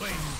Cleanse.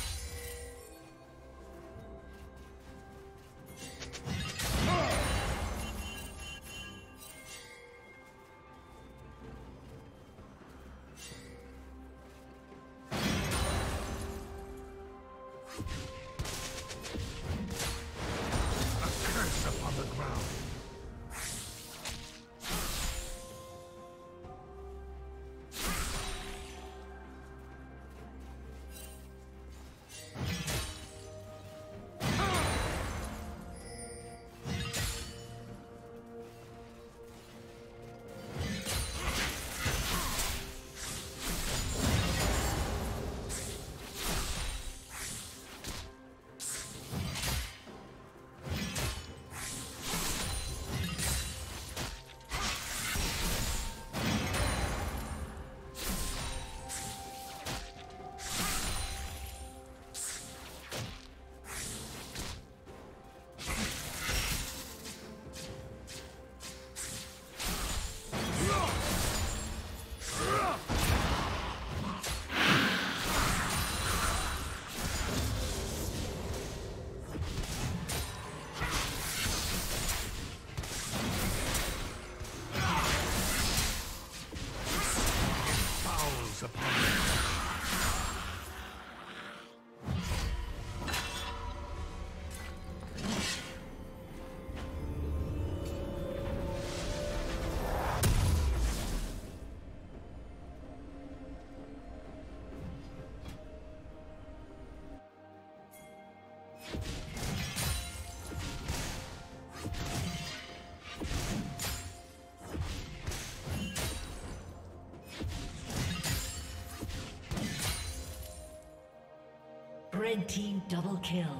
Red team double kill.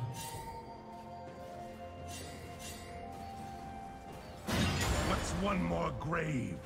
What's one more grave?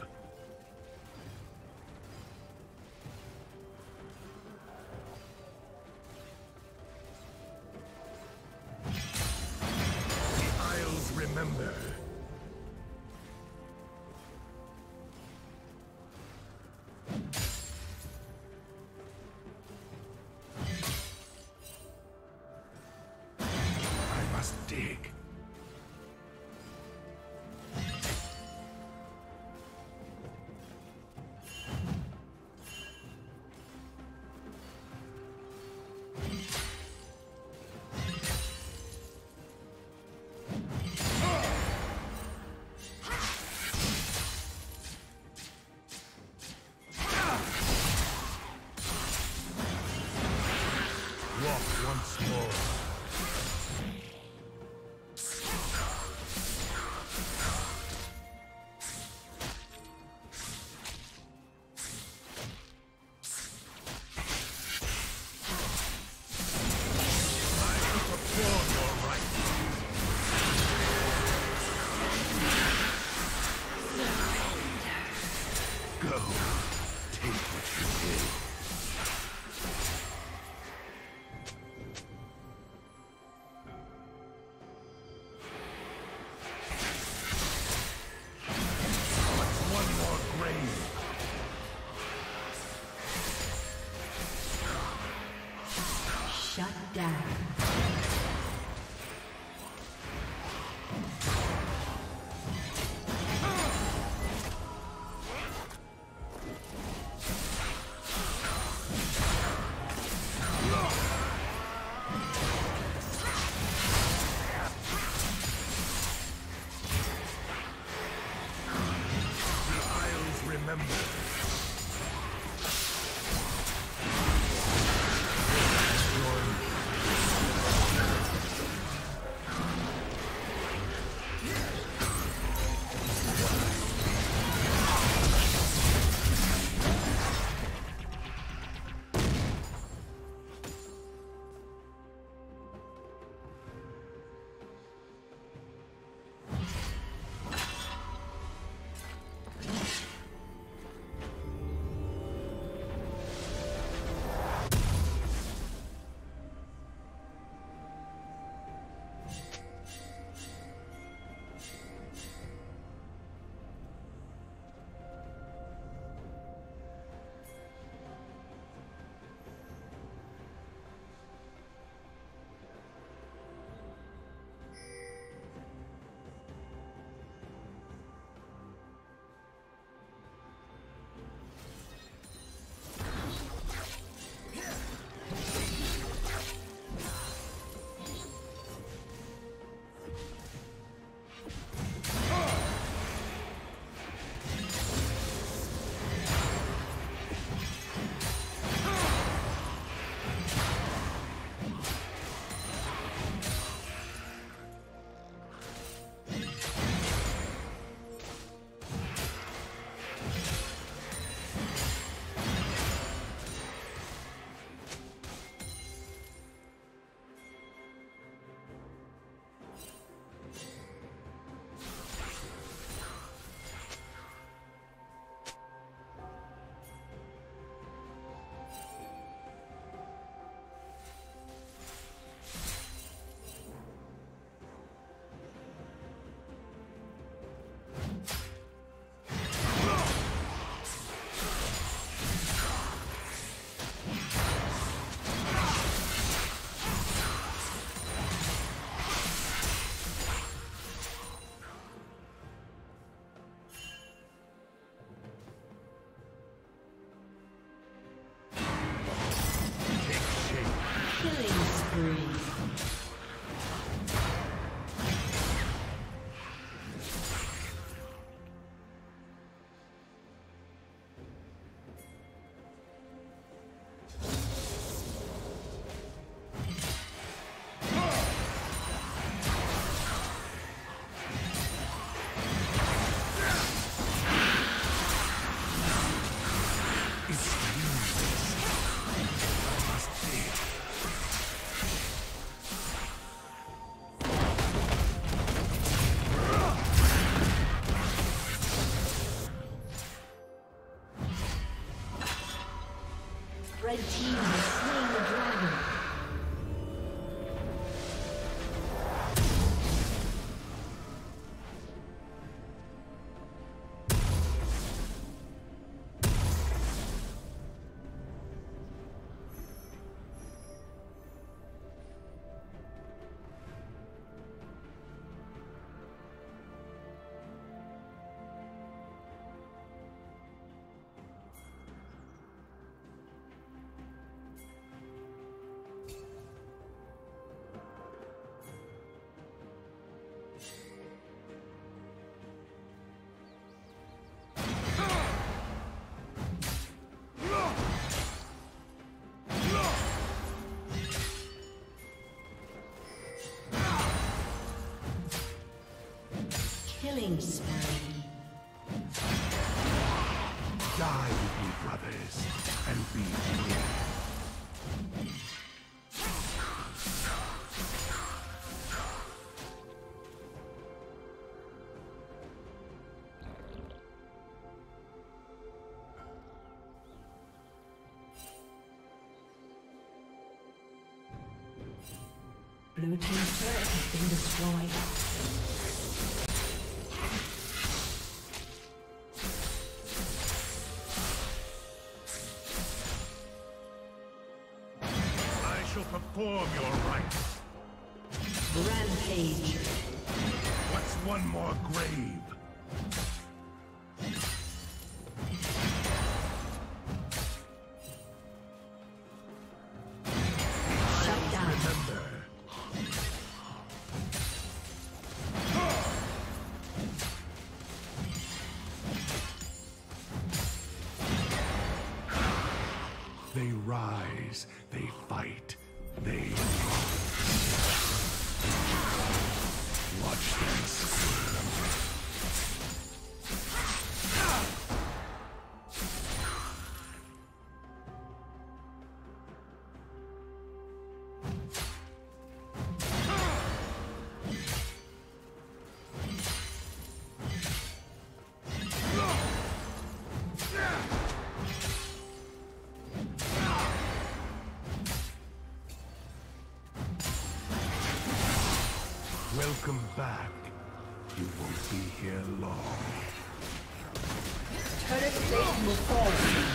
Shut down. Killing spree. Die with me, brothers, and be free. Blue team's turret has been destroyed. Grave? Welcome back. You won't be here long. Turret station will fall.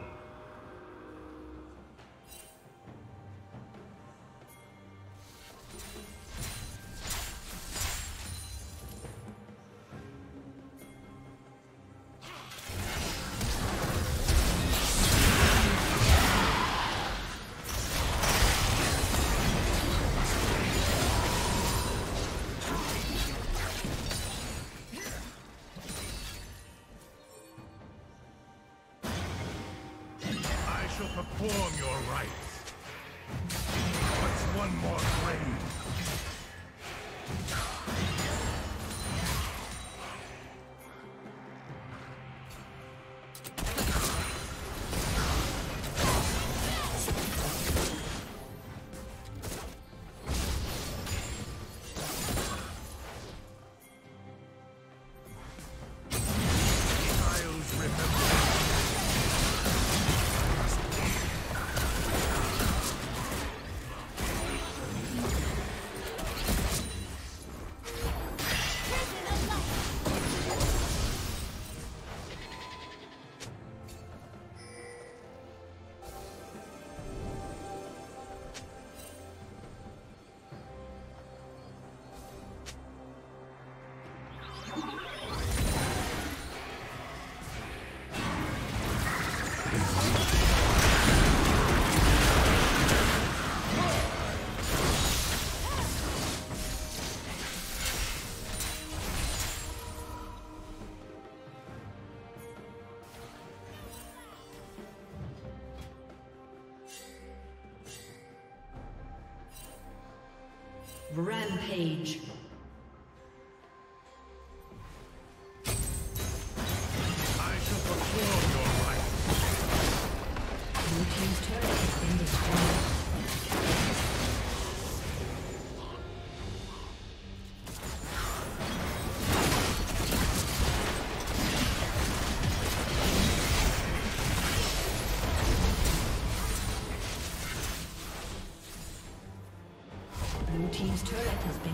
Rampage.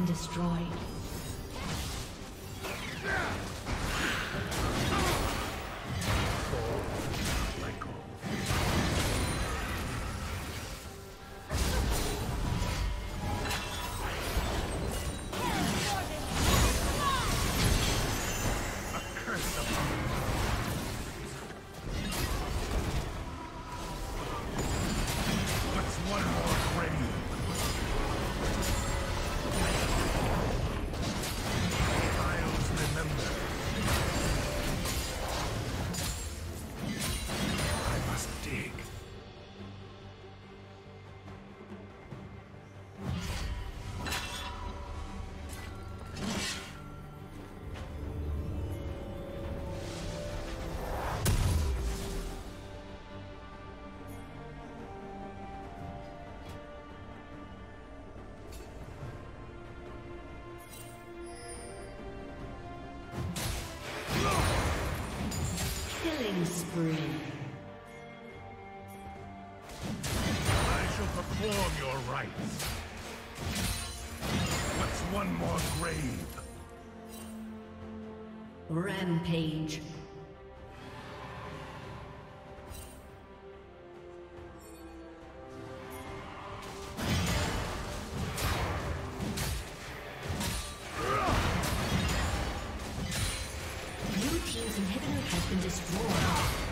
Destroyed. What's one more grave? Rampage. Blue Team's inhibitor has been destroyed.